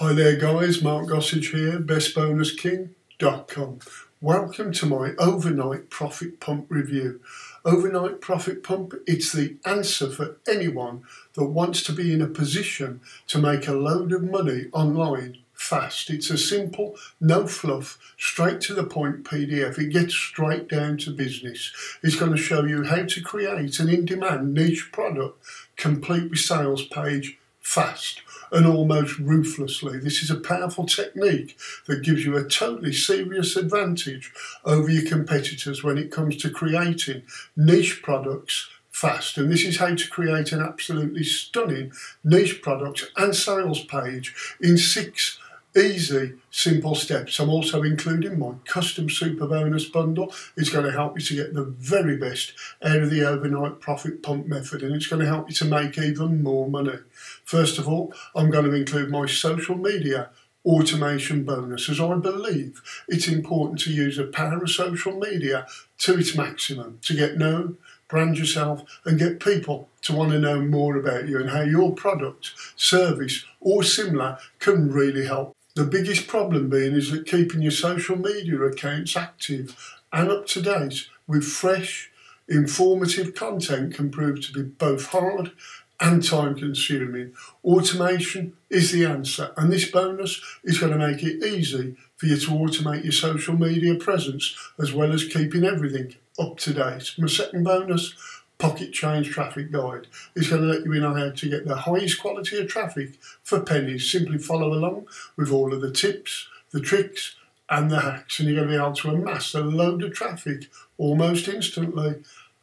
Hi there guys, Mark Gossage here, bestbonusking.com. Welcome to my overnight profit pump review. Overnight profit pump, it's the answer for anyone that wants to be in a position to make a load of money online fast. It's a simple, no fluff, straight to the point PDF. It gets straight down to business. It's going to show you how to create an in-demand niche product complete with sales page fast and almost ruthlessly. This is a powerful technique that gives you a totally serious advantage over your competitors when it comes to creating niche products fast. And this is how to create an absolutely stunning niche product and sales page in six easy, simple steps. I'm also including my custom super bonus bundle. It's going to help you to get the very best out of the overnight profit pump method and it's going to help you to make even more money. First of all, I'm going to include my social media automation bonus as I believe it's important to use the power of social media to its maximum to get known, brand yourself and get people to want to know more about you and how your product, service or similar can really help the biggest problem being is that keeping your social media accounts active and up to date with fresh, informative content can prove to be both hard and time consuming. Automation is the answer, and this bonus is going to make it easy for you to automate your social media presence as well as keeping everything up to date. My second bonus pocket change traffic guide. It's going to let you in on how to get the highest quality of traffic for pennies. Simply follow along with all of the tips, the tricks and the hacks and you're going to be able to amass a load of traffic almost instantly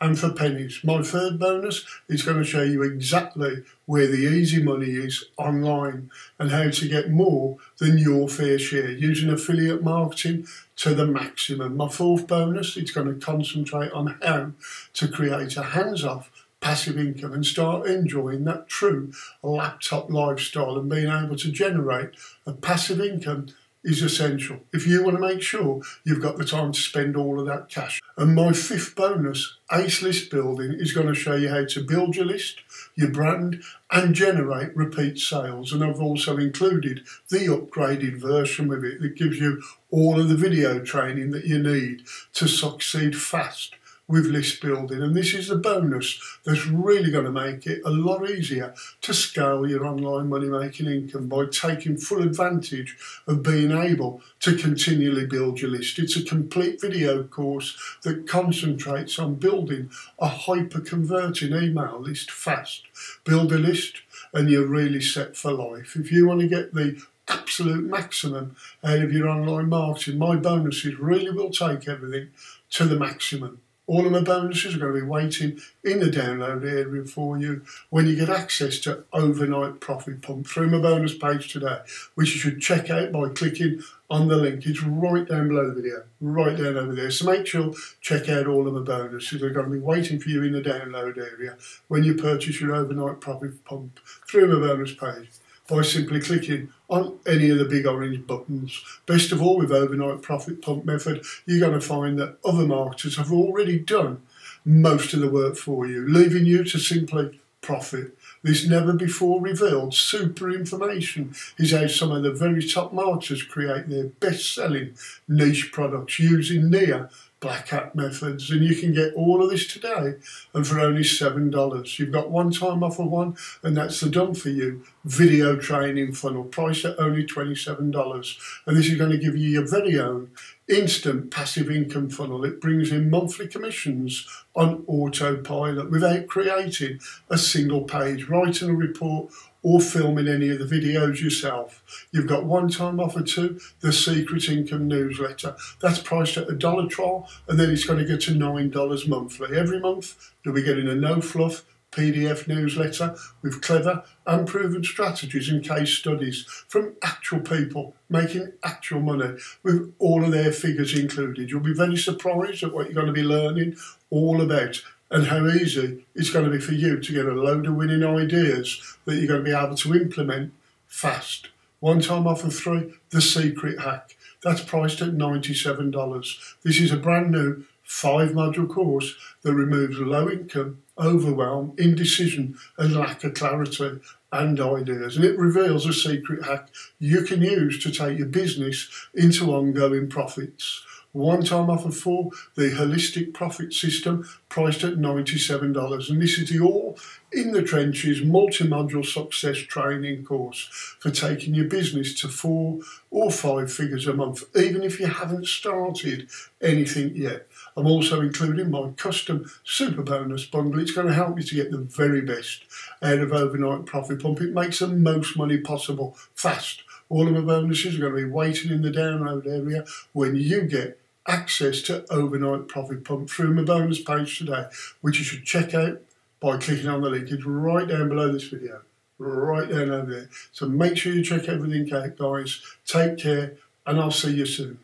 and for pennies. My third bonus is going to show you exactly where the easy money is online and how to get more than your fair share using affiliate marketing to the maximum. My fourth bonus is going to concentrate on how to create a hands-off passive income and start enjoying that true laptop lifestyle and being able to generate a passive income is essential if you want to make sure you've got the time to spend all of that cash. And my fifth bonus, Ace List Building, is going to show you how to build your list, your brand, and generate repeat sales. And I've also included the upgraded version with it that gives you all of the video training that you need to succeed fast with list building. And this is a bonus that's really going to make it a lot easier to scale your online money making income by taking full advantage of being able to continually build your list. It's a complete video course that concentrates on building a hyper converting email list fast. Build a list and you're really set for life. If you want to get the absolute maximum out of your online marketing, my bonuses really will take everything to the maximum. All of my bonuses are going to be waiting in the download area for you when you get access to Overnight Profit Pump through my bonus page today, which you should check out by clicking on the link. It's right down below the video, right down over there. So make sure check out all of my bonuses. They're going to be waiting for you in the download area when you purchase your Overnight Profit Pump through my bonus page by simply clicking on any of the big orange buttons. Best of all, with Overnight Profit Pump Method, you're going to find that other marketers have already done most of the work for you, leaving you to simply profit. This never before revealed super information is how some of the very top marketers create their best selling niche products using near black hat methods and you can get all of this today and for only seven dollars. You've got one time offer one and that's the done for you. Video training funnel priced at only 27 dollars. And this is going to give you your very own instant passive income funnel. It brings in monthly commissions on autopilot without creating a single page writing a report or filming any of the videos yourself. You've got one time offer two, the Secret Income newsletter. That's priced at a dollar trial and then it's going to get to $9 monthly. Every month you'll be getting a no fluff PDF newsletter with clever and proven strategies and case studies from actual people making actual money with all of their figures included. You'll be very surprised at what you're going to be learning all about and how easy it's going to be for you to get a load of winning ideas that you're going to be able to implement fast. One time offer three, the secret hack. That's priced at $97. This is a brand new five module course that removes low income overwhelm, indecision, and lack of clarity and ideas. And it reveals a secret hack you can use to take your business into ongoing profits. One time offer for the holistic profit system priced at $97. And this is the all in the trenches multi module success training course for taking your business to four or five figures a month, even if you haven't started anything yet. I'm also including my custom super bonus bundle. It's going to help you to get the very best out of overnight profit pump. It makes the most money possible fast. All of my bonuses are going to be waiting in the download area when you get access to overnight profit pump through my bonus page today, which you should check out by clicking on the link. It's right down below this video, right down over there. So make sure you check everything out, guys. Take care, and I'll see you soon.